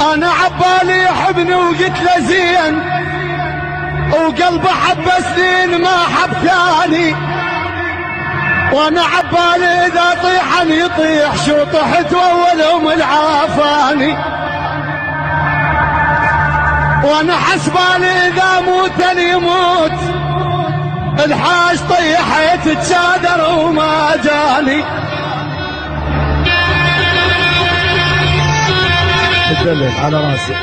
أنا عبالي يحبني وقلت له زين وقلبه حب سنين ما حب ثاني. وأنا عبالي اذا طيحن يطيح شو طحت واولهم العافاني. وأنا حسبالي اذا موت يموت الحاج طيحت تشادر وما جاني. متدلل على راسي.